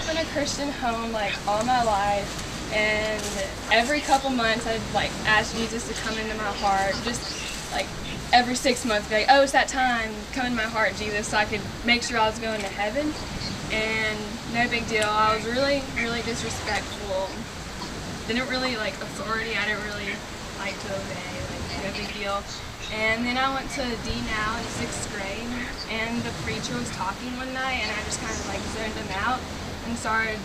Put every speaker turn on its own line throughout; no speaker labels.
up in a Christian home like all my life, and every couple months I'd like ask Jesus to come into my heart. Just like every six months, be like, oh, it's that time, come in my heart, Jesus, so I could make sure I was going to heaven. And no big deal. I was really, really disrespectful. Didn't really like authority. I didn't really like to obey. Like no big deal. And then I went to D now in sixth grade, and the preacher was talking one night, and I just kind of like zoned him out and started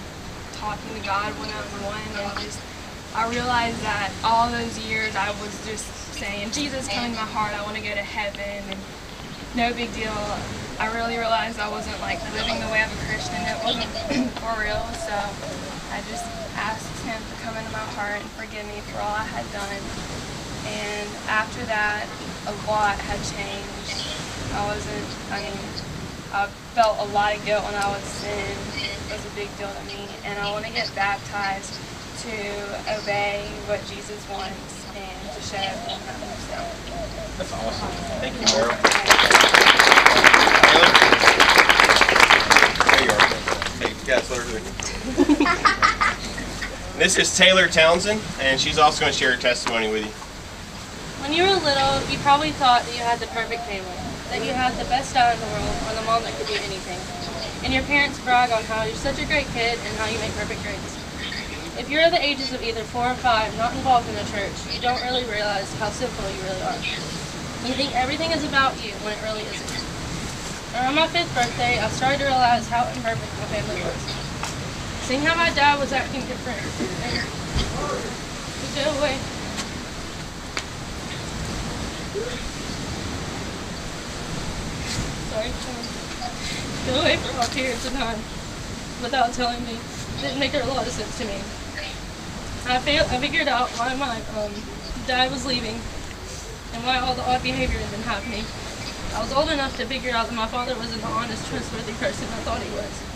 talking to God one on one, and just I realized that all those years I was just saying, Jesus, come in my heart, I want to go to heaven, and no big deal. I really realized I wasn't like living the way of a Christian. It wasn't for real, so I just asked him to come into my heart and forgive me for all I had done. And after that, a lot had changed. I wasn't, I mean, I felt a lot of guilt when I would sin. It was a big deal to me. And I want to get baptized to obey what Jesus wants and to show everyone how to understand.
That's awesome. Thank you, Merrell. Taylor? There you are. Hey, yeah, let her This is Taylor Townsend, and she's also going to share her testimony with you.
When you were little, you probably thought that you had the perfect family, that you had the best dad in the world, or the mom that could do anything. And your parents brag on how you're such a great kid and how you make perfect grades. If you're the ages of either four or five, not involved in the church, you don't really realize how simple you really are. You think everything is about you when it really isn't. Around my fifth birthday, I started to realize how imperfect my family was. Seeing how my dad was acting different go away. Sorry. Go away for long periods of time without telling me didn't make a lot of sense to me. I, fa- I figured out why my um, dad was leaving and why all the odd behavior had been happening. I was old enough to figure out that my father wasn't the honest, trustworthy person I thought he was.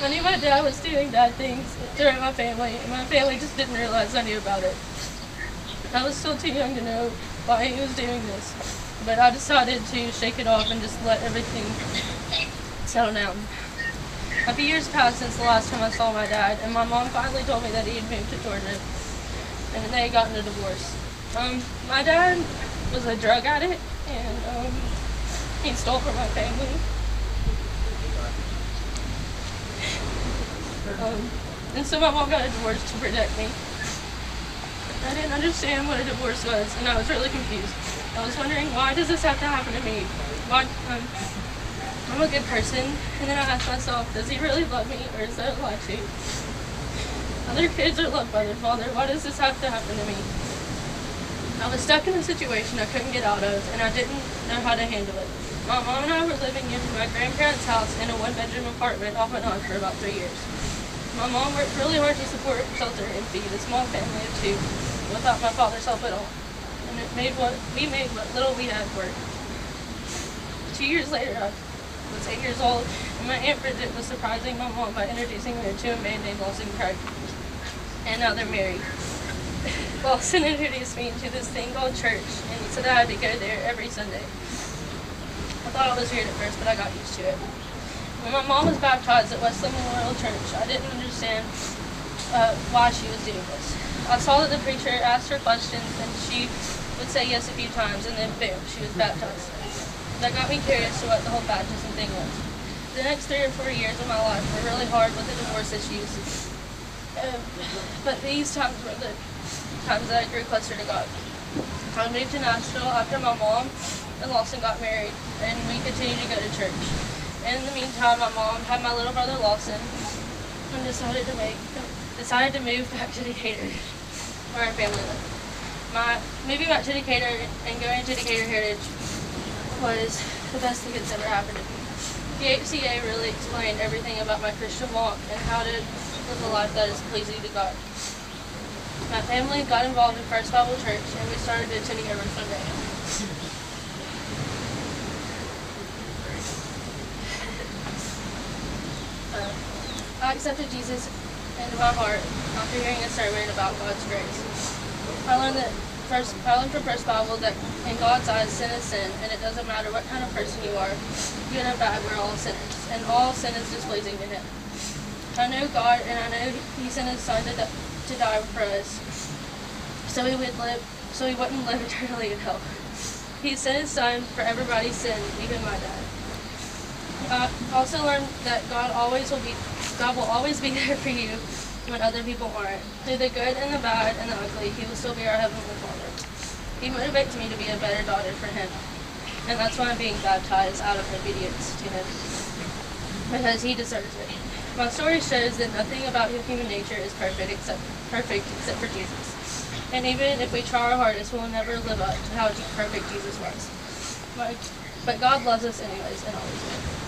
I knew my dad was doing bad things during my family, and my family just didn't realize I knew about it. I was still too young to know why he was doing this, but I decided to shake it off and just let everything settle down. A few years passed since the last time I saw my dad, and my mom finally told me that he had moved to Georgia, and they had gotten a divorce. Um, my dad was a drug addict, and um, he stole from my family. Um, and so my mom got a divorce to protect me. I didn't understand what a divorce was, and I was really confused. I was wondering, why does this have to happen to me? Why, um, I'm a good person, and then I asked myself, does he really love me, or is that a lie too? Other kids are loved by their father. Why does this have to happen to me? I was stuck in a situation I couldn't get out of, and I didn't know how to handle it. My mom and I were living in my grandparents' house in a one-bedroom apartment off and on for about three years. My mom worked really hard to support, shelter, and feed a small family of two without my father's help at all. And it made what we made what little we had work. Two years later, I was eight years old, and my Aunt Bridget was surprising my mom by introducing me to a man named Lawson Craig. And now they're married. Lawson introduced me to this thing called church, and he said I had to go there every Sunday. I thought it was weird at first, but I got used to it. When my mom was baptized at Wesleyan Memorial Church, I didn't understand uh, why she was doing this. I saw that the preacher asked her questions, and she would say yes a few times, and then boom, she was baptized. That got me curious to what the whole baptism thing was. The next three or four years of my life were really hard with the divorce issues. Um, but these times were the times that I grew closer to God. I moved to Nashville after my mom and Lawson got married, and we continued to go to church. In the meantime, my mom had my little brother Lawson, and decided to make decided to move back to Decatur, where our family lived. My moving back to Decatur and going to Decatur Heritage was the best thing that's ever happened to me. DHCA really explained everything about my Christian walk and how to live a life that is pleasing to God. My family got involved in First Bible Church and we started attending every Sunday. Uh, I accepted Jesus into my heart after hearing a sermon about God's grace. I learned that first I learned from First Bible that in God's eyes sin is sin, and it doesn't matter what kind of person you are, good or bad, we're all sinners, and all sin is displeasing to Him. I know God, and I know He sent His Son to, to die for us, so He would live, so He wouldn't live eternally in hell. He sent His Son for everybody's sin, even my dad. I also learned that God always will be, God will always be there for you when other people aren't. Through the good and the bad and the ugly, He will still be our Heavenly Father. He motivates me to be a better daughter for Him. And that's why I'm being baptized out of obedience to Him. Because He deserves it. My story shows that nothing about human nature is perfect except perfect except for Jesus. And even if we try our hardest, we'll never live up to how perfect Jesus was. But, but God loves us anyways and always will.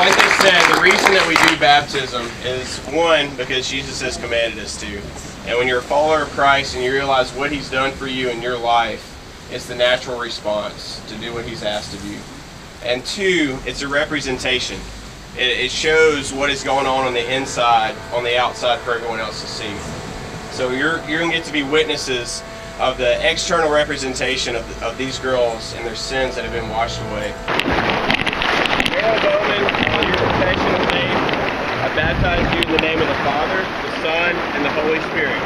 Like I said, the reason that we do baptism is one, because Jesus has commanded us to. And when you're a follower of Christ and you realize what He's done for you in your life, it's the natural response to do what He's asked of you. And two, it's a representation. It, it shows what is going on on the inside, on the outside for everyone else to see. So you're, you're going to get to be witnesses of the external representation of, of these girls and their sins that have been washed away. Merrell Bowman, on your profession of faith, I baptize you in the name of the Father, the Son, and the Holy Spirit.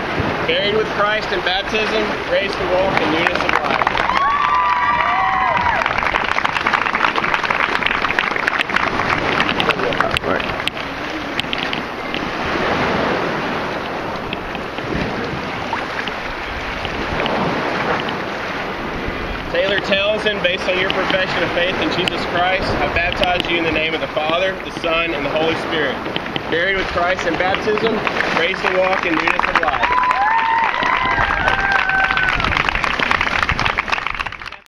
Buried with Christ in baptism, raised to walk in newness of life. Taylor Townsend, based on your profession of faith in Jesus Christ, I baptize you in the name of the Father, the Son, and the Holy Spirit. Buried with Christ in baptism, raised to walk in newness of life.